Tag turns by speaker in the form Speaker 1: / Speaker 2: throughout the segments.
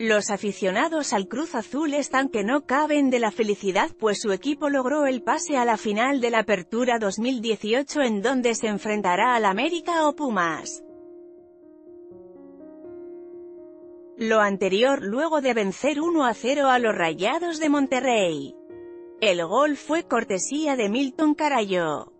Speaker 1: Los aficionados al Cruz Azul están que no caben de la felicidad pues su equipo logró el pase a la final de la Apertura 2018 en donde se enfrentará al América o Pumas. Lo anterior luego de vencer 1 a 0 a los Rayados de Monterrey. El gol fue cortesía de Milton Carayo.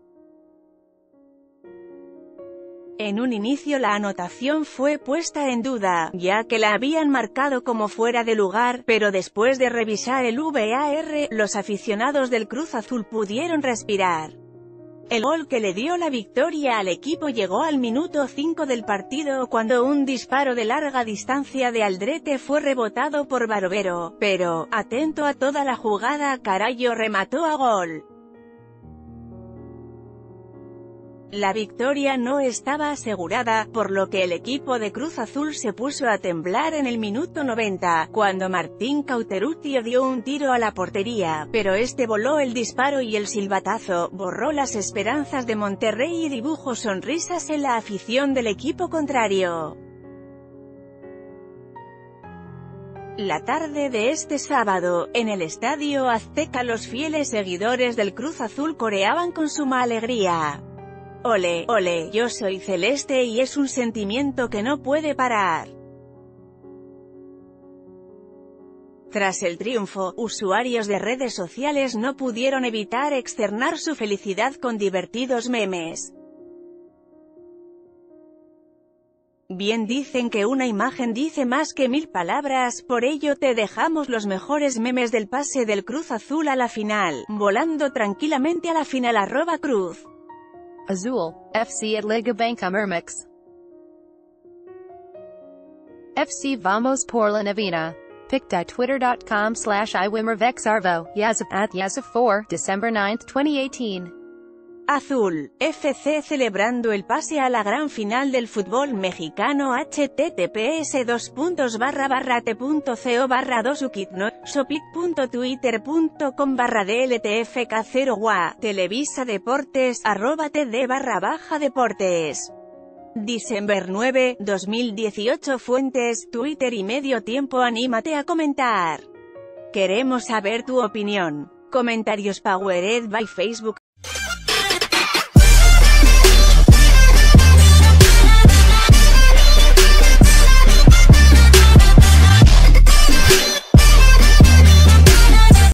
Speaker 1: En un inicio la anotación fue puesta en duda, ya que la habían marcado como fuera de lugar, pero después de revisar el VAR, los aficionados del Cruz Azul pudieron respirar. El gol que le dio la victoria al equipo llegó al minuto 5 del partido cuando un disparo de larga distancia de Aldrete fue rebotado por Barovero, pero, atento a toda la jugada, Carayo remató a gol. La victoria no estaba asegurada, por lo que el equipo de Cruz Azul se puso a temblar en el minuto 90, cuando Martín Cauterutio dio un tiro a la portería, pero este voló el disparo y el silbatazo, borró las esperanzas de Monterrey y dibujó sonrisas en la afición del equipo contrario. La tarde de este sábado, en el Estadio Azteca los fieles seguidores del Cruz Azul coreaban con suma alegría. Ole, ole, yo soy celeste y es un sentimiento que no puede parar. Tras el triunfo, usuarios de redes sociales no pudieron evitar externar su felicidad con divertidos memes. Bien dicen que una imagen dice más que mil palabras, por ello te dejamos los mejores memes del pase del Cruz Azul a la final, volando tranquilamente a la final arroba cruz.
Speaker 2: Azul, FC at Liga Banca Mermix. FC Vamos por la Navina. Pic.twitter.com slash iWimmervexarvo, Yazif at Yazif4, December 9, 2018.
Speaker 1: Azul, FC celebrando el pase a la gran final del fútbol mexicano https t.co barra 2 sopic.twitter.com barra dltfk0 wa Televisa Deportes arroba td barra baja deportes December 9, 2018 Fuentes, Twitter y Medio Tiempo Anímate a comentar. Queremos saber tu opinión. Comentarios Powered by Facebook